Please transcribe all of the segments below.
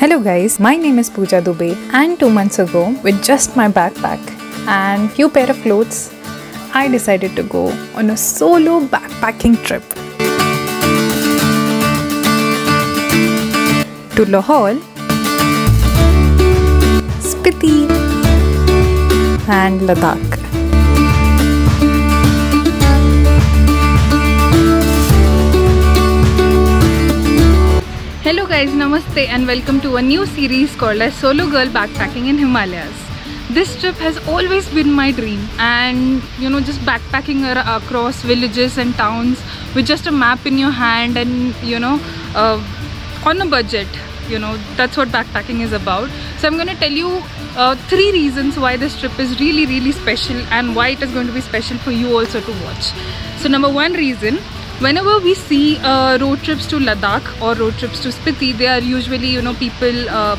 Hello guys, my name is Pooja Dubey and 2 months ago with just my backpack and few pair of clothes, I decided to go on a solo backpacking trip to Lahaul, Spiti and Ladakh. Guys, namaste and welcome to a new series called as Solo Girl Backpacking in Himalayas. This trip has always been my dream and you know just backpacking across villages and towns with just a map in your hand and you know uh, on a budget you know that's what backpacking is about so i'm going to tell you uh, three reasons why this trip is really really special and why it is going to be special for you also to watch so number one reason whenever we see uh, road trips to Ladakh or road trips to Spiti, they are usually, you know, people uh,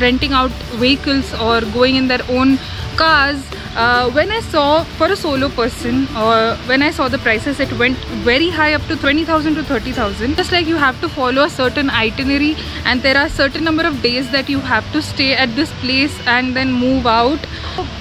renting out vehicles or going in their own cars. Uh, when I saw for a solo person or when I saw the prices, it went very high up to 20,000 to 30,000. Just like you have to follow a certain itinerary and there are certain number of days that you have to stay at this place and then move out.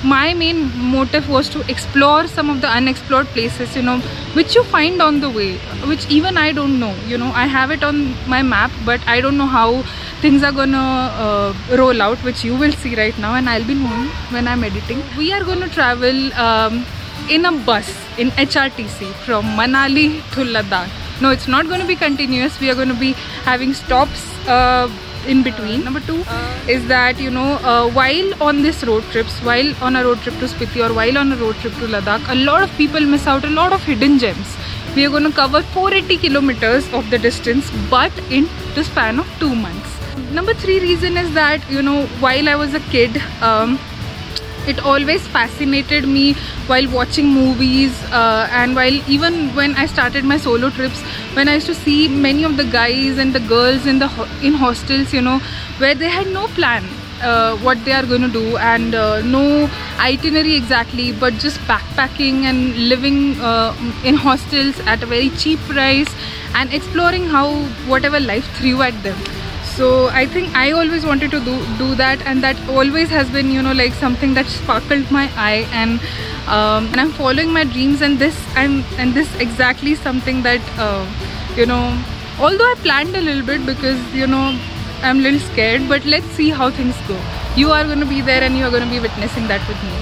My main motive was to explore some of the unexplored places, you know, which you find on the way, which even I don't know, you know, I have it on my map, but I don't know how things are gonna uh, roll out, which you will see right now and I'll be knowing when I'm editing. We are gonna travel um, in a bus in HRTC from Manali to Ladakh. No, it's not going to be continuous. We are going to be having stops uh, in between. Number two uh, is that you know uh, while on this road trips, while on a road trip to Spiti or while on a road trip to Ladakh, a lot of people miss out a lot of hidden gems. We are going to cover 480 kilometers of the distance, but in the span of two months. Number three reason is that you know while I was a kid. Um, it always fascinated me while watching movies uh, and while even when I started my solo trips when I used to see many of the guys and the girls in the in hostels you know where they had no plan uh, what they are going to do and uh, no itinerary exactly but just backpacking and living uh, in hostels at a very cheap price and exploring how whatever life threw at them so i think i always wanted to do do that and that always has been you know like something that sparkled my eye and um, and i'm following my dreams and this i'm and this exactly something that uh, you know although i planned a little bit because you know i'm a little scared but let's see how things go. You are going to be there and you are going to be witnessing that with me.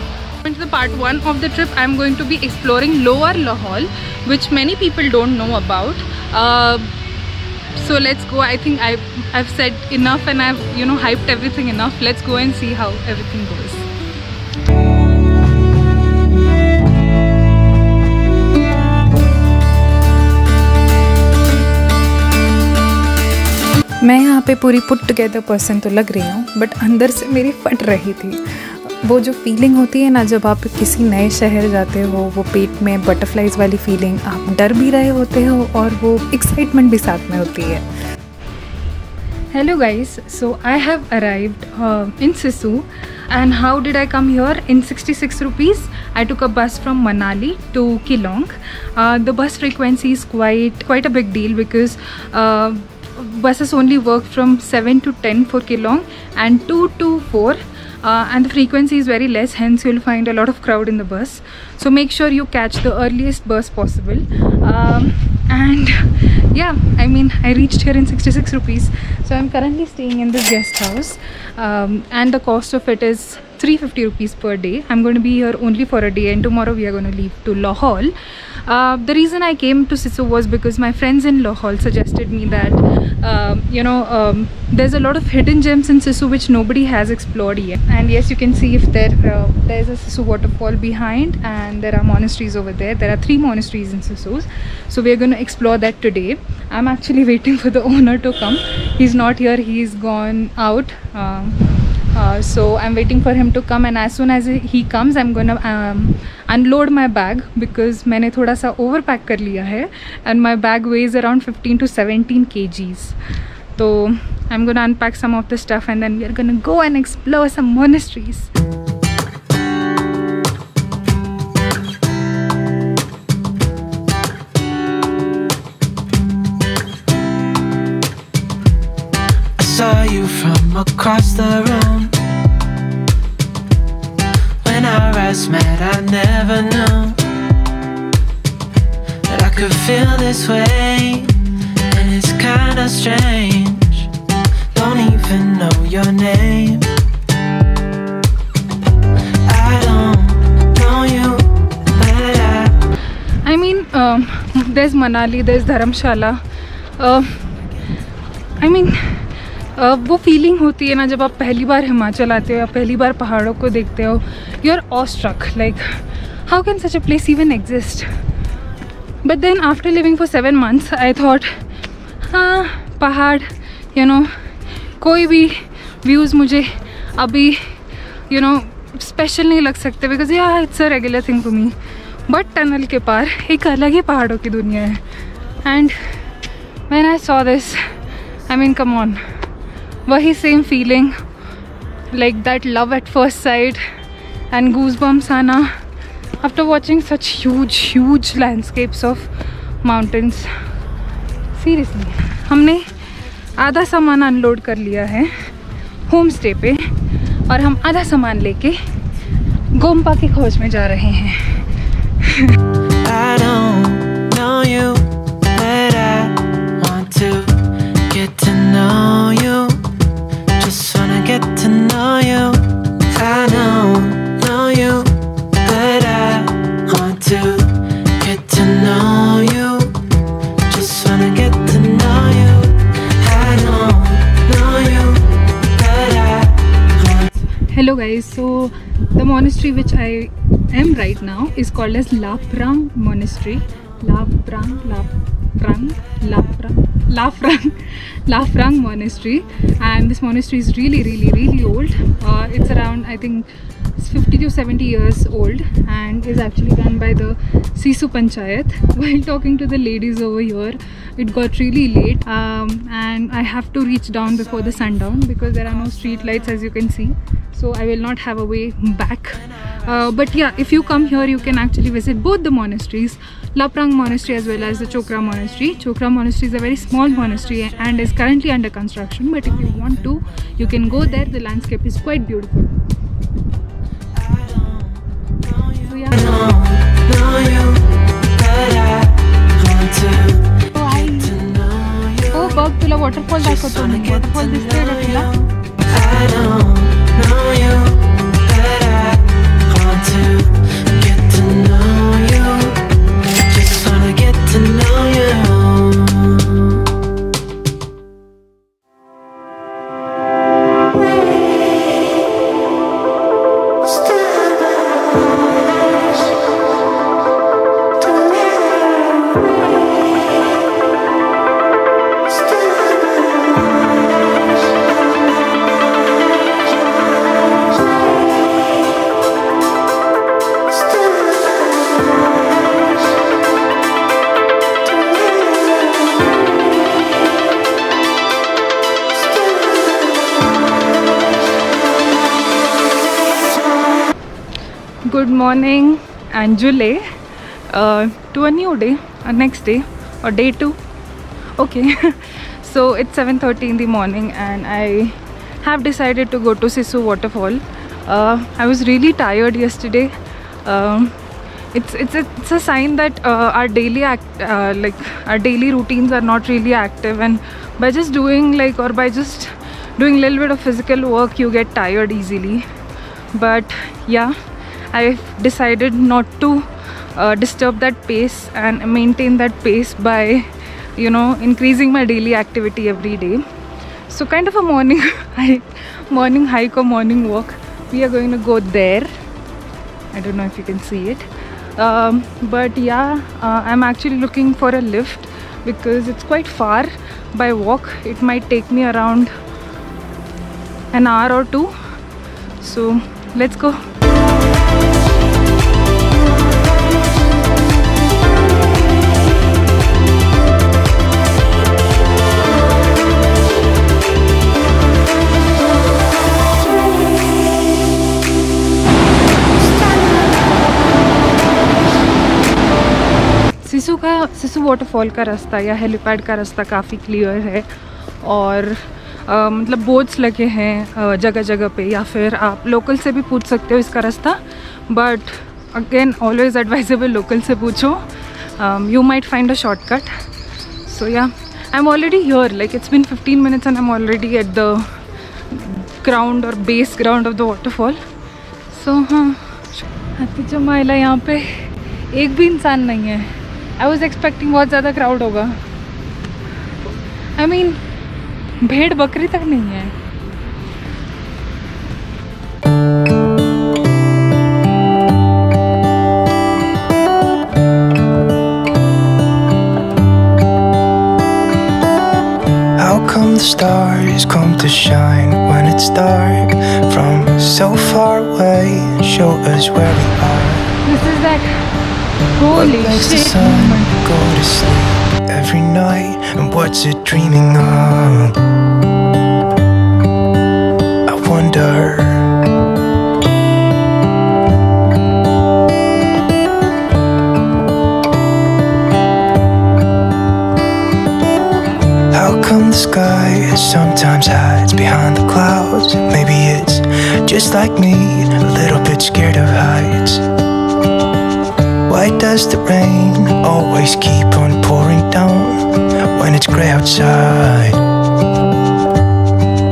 Into the part one of the trip i'm going to be exploring lower lahaul which many people don't know about. Uh, so let's go i think i've i've said enough and i've you know hyped everything enough let's go and see how everything goes मैं यहाँ पे पूरी put together person तो लग रही हूँ but अंदर से मेरी फट रही थी वो जो फीलिंग होती है ना, जब आप किसी नए शहर जाते हो, वो पेट में बटरफ्लाइज वाली फीलिंग आप डर भी रहे होते हो और वो एक्साइटमेंट भी साथ में होती है। Hello guys so I have arrived in Sissu and how did I come here in 66 six rupees I took a bus from Manali to Keylong the bus frequency is quite quite a big deal because buses only work from seven to ten for Keylong and two to four uh, and the frequency is very less hence you'll find a lot of crowd in the bus. So make sure you catch the earliest bus possible. Um, and yeah i mean i reached here in 66 rupees. So i'm currently staying in this guest house. Um, and the cost of it is 350 rupees per day. I'm going to be here only for a day and tomorrow we are going to leave to Lahaul uh, the reason I came to Sissu was because my friends in Lahaul suggested me that uh, you know um, there's a lot of hidden gems in Sissu which nobody has explored yet. And yes you can see if there uh, there's a Sissu waterfall behind and there are monasteries over there. There are three monasteries in Sissu so we're going to explore that today. I'm actually waiting for the owner to come. He's not here. He's gone out. Um, uh, so I'm waiting for him to come and as soon as he comes I'm going to um, unload my bag because मैंने थोड़ा सा over pack कर लिया है and my bag weighs around 15 to 17 kgs so I'm gonna unpack some of the stuff and then we we're gonna go and explore some monasteries you from across the room. When our eyes met, I never knew that I could feel this way, and it's kinda strange. Don't even know your name. I mean, um, there's Manali, there's Dharamshala. Uh, I mean, वो feeling होती है ना जब आप पहली बार हिमाचल आते हो या पहली बार पहाड़ों को देखते हो you are awestruck like how can such a place even exist but then after living for seven months I thought हाँ पहाड़ यू नो कोई भी व्यूज़ मुझे अभी यू नो स्पेशल नहीं लग सकते because yeah it's a regular thing to me but tunnel के पार एक अलग ही पहाड़ों की दुनिया है। And when I saw this I mean come on, वही same feeling like that love at first sight and goosebumps आना after watching such huge huge landscapes of mountains seriously हमने आधा सामान अनलोड कर लिया है होम स्टे पे और हम आधा सामान ले लेके गोम्पा की खोज में जा रहे हैं। Know you. I don't know you, but I want to get to know you. Just wanna get to know you. I don't know you, but I want hello guys so the monastery which i am right now is called as labrang monastery labrang labrang labrang lafrang lafrang monastery. And this monastery is really really really old. Uh, it's around i think 50 to 70 years old and is actually run by the sissu panchayat. While talking to the ladies over here it got really late um, and i have to reach down before the sundown because there are no street lights as you can see. So i will not have a way back. Uh, but yeah if you come here you can actually visit both the monasteries Labrang Monastery as well as the Chokor Monastery. Chokor Monastery is a very small monastery and is currently under construction but if you want to you can go there the landscape is quite beautiful. Oh, waterfall, waterfall there, I don't know you. Good morning Anjule uh, to a new day a next day or day two. Okay so it's 7:30 in the morning and I have decided to go to Sissu waterfall. Uh, I was really tired yesterday. Um, it's it's a, it's a sign that uh, our daily act uh, like our daily routines are not really active and by just doing like or by just doing a little bit of physical work you get tired easily. But yeah i've decided not to uh, disturb that pace and maintain that pace by you know increasing my daily activity every day. So kind of a morning hike morning hike or morning walk we are going to go there. I don't know if you can see it. Um, but yeah uh, i'm actually looking for a lift because it's quite far by walk. It might take me around an hour or two. So let's go Sissu का Sissu waterfall का रास्ता या helipad का रास्ता काफ़ी clear है और अ, मतलब बोर्ड्स लगे हैं जगह जगह पे या फिर आप लोकल से भी पूछ सकते हो इसका रास्ता but again always advisable local से पूछो। You might find a shortcut so yeah I am already here like it's been 15 minutes and I am already at the ground और base ground of the waterfall so हाँ हाथी जमाइला यहाँ पे एक भी इंसान नहीं है। आई वॉज एक्सपेक्टिंग बहुत ज़्यादा क्राउड होगा आई I मीन mean, भेड़ बकरी तक नहीं है How come the stars come to shine when it's dark from so far away and show us where we are? This is Holy what shit. The sun, go to sleep every night and what's it dreaming of? I wonder. How come the sky sometimes hides behind the clouds? Maybe it's just like me, a little bit scared of heights. Why does the rain always keep on pouring down when it's gray outside?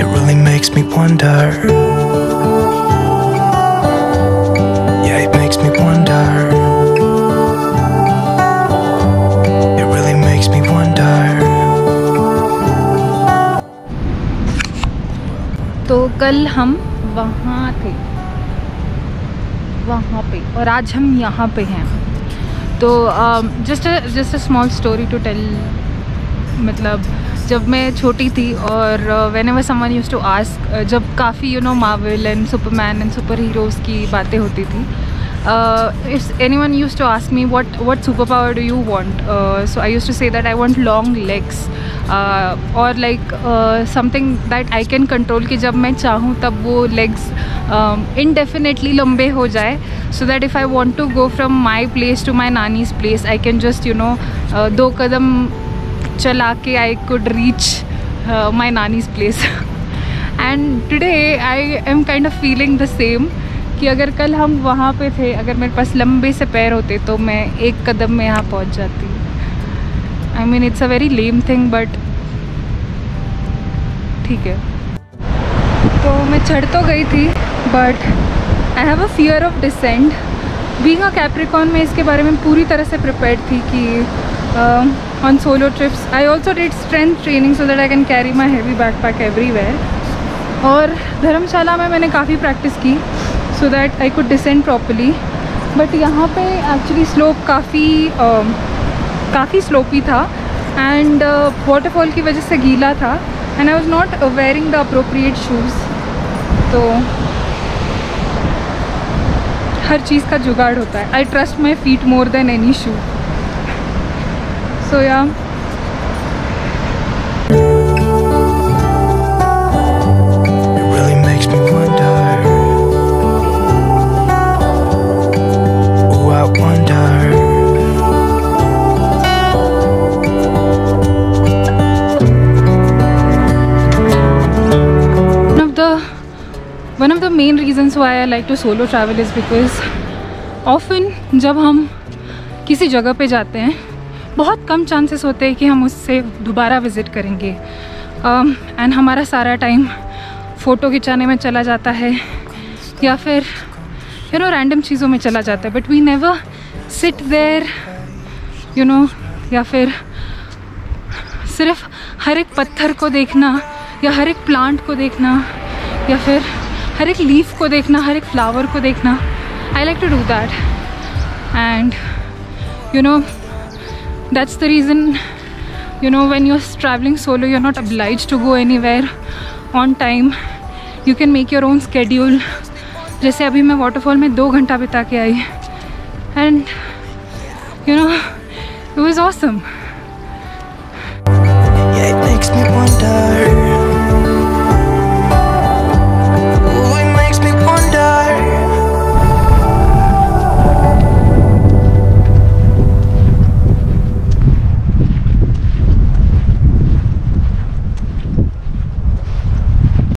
It really makes me wonder. Yeah, it makes me wonder. It really makes me wonder. तो कल हम वहाँ थे वहाँ पे और आज हम यहाँ पे हैं तो just just a small story to tell मतलब जब मैं छोटी थी और whenever someone used to ask जब काफ़ी you know Marvel and Superman and superheroes की बातें होती थी if any one use to ask me what what super power do you want so I use to say that I want long legs और like something that I can control कि जब मैं चाहूँ तब वो लेग्स इनडेफिनेटली लंबे हो जाए so that if I want to go from my place to my nannies place I can just you know दो कदम चला के I could reach my nannies place and today I am kind of feeling the same कि अगर कल हम वहाँ पे थे, अगर मेरे पास लंबे से पैर होते तो मैं एक कदम में यहाँ पहुँच जाती। I mean it's a very lame thing but ठीक है। तो मैं चढ़ तो गई थी but I have a fear of descent being a Capricorn में इसके बारे में पूरी तरह से प्रिपेयर्ड थी कि on solo trips I also did strength training so that I can carry my heavy backpack everywhere और धर्मशाला में मैंने काफ़ी प्रैक्टिस की। So that I could descend properly but यहाँ पे एक्चुअली स्लोप काफ़ी काफ़ी स्लोपी था एंड वाटरफॉल की वजह से गीला था and I was not wearing the appropriate shoes तो हर चीज़ का जुगाड़ होता है। I trust my feet more than any shoe so yeah reasons why I like to solo travel is because जब हम किसी जगह पे जाते हैं बहुत कम चांसेस होते हैं कि हम उससे दोबारा विज़िट करेंगे। एंड um, हमारा सारा टाइम फ़ोटो खिंचाने में चला जाता है या फिर यू नो रैंडम चीज़ों में चला जाता है। But we never sit there you know या फिर सिर्फ़ हर एक पत्थर को देखना या हर एक प्लांट को देखना या फिर हर एक लीफ को देखना हर एक फ्लावर को देखना। I like to do that and you know that's the reason you know when you are travelling solo you are not obliged to go anywhere on time you can make your own schedule जैसे अभी मैं waterfall में दो घंटा बिता के आई। And you know it was awesome Yeah, it makes me wonder.